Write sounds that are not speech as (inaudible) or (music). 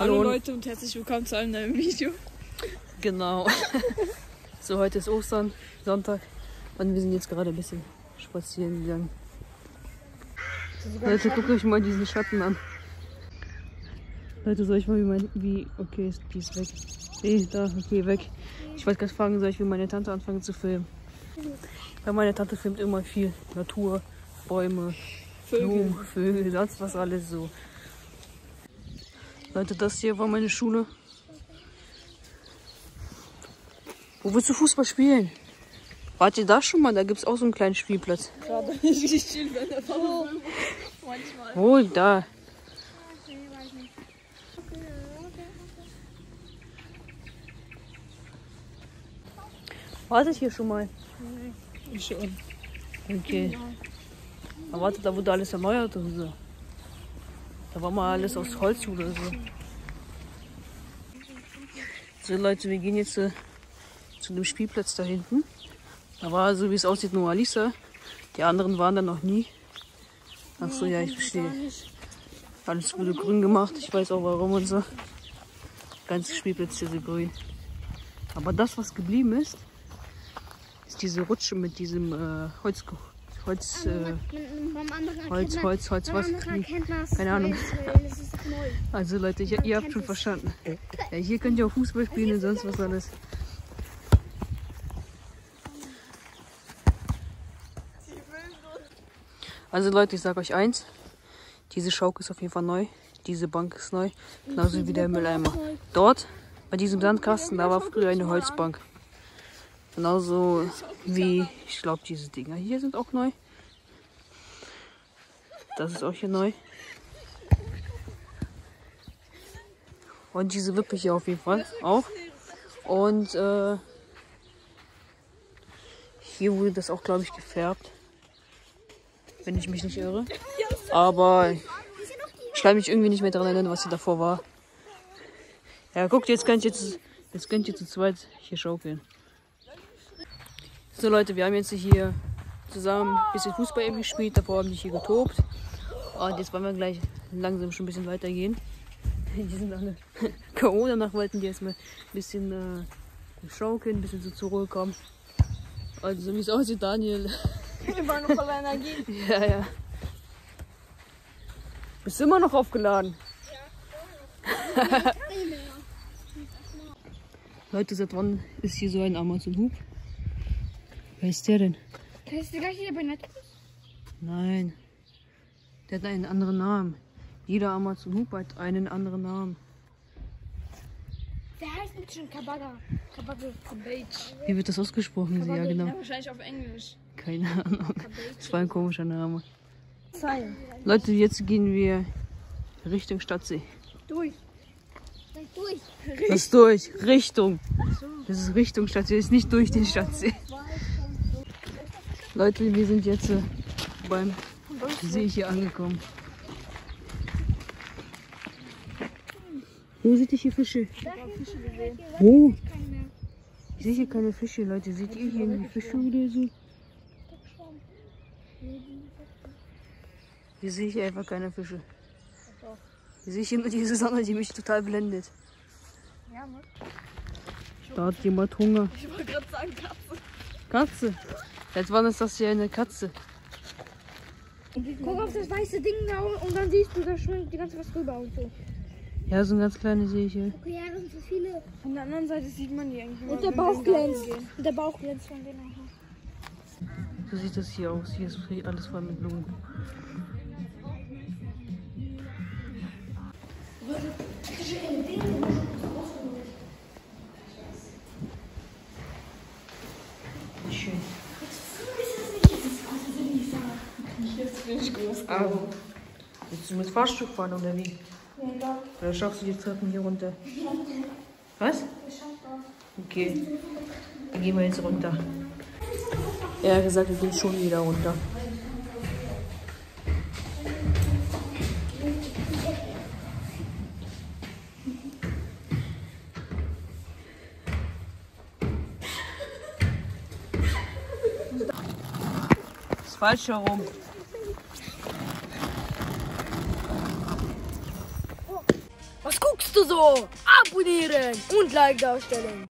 Hallo, Hallo. Leute und herzlich willkommen zu einem neuen Video. Genau. (laughs) so, heute ist Ostern, Sonntag. Und wir sind jetzt gerade ein bisschen spazieren gegangen. Leute, guckt euch mal diesen Schatten an. Leute, soll ich mal wie mein. Wie. Okay, ist- die ist weg. Nee, da, okay, weg. Ich wollte gerade fragen, soll ich wie meine Tante anfangen zu filmen? Weil meine Tante filmt immer viel. Natur, Bäume, Blumen, Vögel, sonst was alles so. Leute, das hier war meine Schule. Wo willst du Fußball spielen? Wart ihr da schon mal? Da gibt es auch so einen kleinen Spielplatz. Gerade ich chill, wenn der filmt. Manchmal. Wo? Da. Wartet hier schon mal. Ich schon. Okay. Aber warte, da wurde alles erneuert und so. Da war mal alles aus Holz oder so. So Leute, wir gehen jetzt äh, zu dem Spielplatz da hinten. Da war so wie es aussieht nur Alisa. Die anderen waren da noch nie. Ach so, ja, ich verstehe. Alles wurde grün gemacht. Ich weiß auch warum und so. Ganze Spielplatz hier so grün. Aber das, was geblieben ist, ist diese Rutsche mit diesem äh, Holz, Holz, äh, Beim anderen Holz, Holz, Holz, was? keine Ahnung. Also Leute, ich, ihr habt schon verstanden. Ja, hier könnt ihr auch Fußball spielen und sonst was alles. Also Leute, ich sag euch eins. Diese Schaukel ist auf jeden Fall neu. Diese Bank ist neu. Genauso wie der Mülleimer. Dort, bei diesem Sandkasten, da war früher eine Holzbank. Genauso wie, ich glaube, diese Dinger hier sind auch neu. Das ist auch hier neu. Und diese Wippe hier auf jeden Fall auch. Und äh, hier wurde das auch, glaube ich, gefärbt. Wenn ich mich nicht irre. Aber ich kann mich irgendwie nicht mehr daran erinnern, was hier davor war. Ja, guckt, jetzt könnt ihr, zu, jetzt könnt ihr zu zweit hier schaukeln. So Leute, wir haben jetzt hier zusammen ein bisschen Fußball eben gespielt. Davor haben die hier getobt. Und jetzt wollen wir gleich langsam schon ein bisschen weitergehen. (laughs) Die sind alle (laughs) K.O. Danach wollten die erstmal ein bisschen äh, schaukeln, ein bisschen so zur Ruhe kommen. Also so wie es aussieht, Daniel. (laughs) Wir waren noch voller Energie. Ja, ja. Bist du immer noch aufgeladen? Leute, seit wann ist hier so ein Amazon Hub? Wer ist der denn? Das ist der gleiche, der bei Netflix Nein. Der hat einen anderen Namen. Jeder Amazon Hub hat einen anderen Namen. Der heißt mit schon Kabaga. Kabaga. Beach. Wie wird das ausgesprochen? Ja, genau. Ja, wahrscheinlich auf Englisch. Keine Ahnung. Das war ein komischer Name. Sein. Leute, jetzt gehen wir Richtung Stadtsee. Durch. Durch. Das ist durch. Richtung. Das ist Richtung Stadtsee, ist nicht durch den Stadtsee. Leute, wir sind jetzt äh, beim See hier angekommen. Wo seht ihr hier Fische? Wo? Ich sehe hier keine Fische, Leute. Seht ihr hier die Fische oder so? Hier sehe ich einfach keine Fische. Hier sehe ich immer diese Sonne, die mich total blendet. Da hat jemand Hunger. Ich wollte gerade sagen, Katze. Katze. Jetzt wann ist das hier eine Katze? Guck auf das weiße Ding da und dann siehst du, da schwimmt die ganze was rüber und so. Ja, so ein ganz kleines sehe ich hier. Okay, ja, das sind so viele. Von der anderen Seite sieht man die eigentlich Und der Bauch glänzt. Und der Bauch glänzt von denen auch. So sieht das hier aus. Hier ist alles voll mit Blumen. Schön. Aber willst du mit Fahrstuhl fahren oder wie? Oder schaffst du die Treppen hier runter? Was? Okay. Dann gehen wir jetzt runter. Er hat gesagt, wir gehen schon wieder runter. Ist falsch herum. Was guckst du so? Abonnieren und Like darstellen.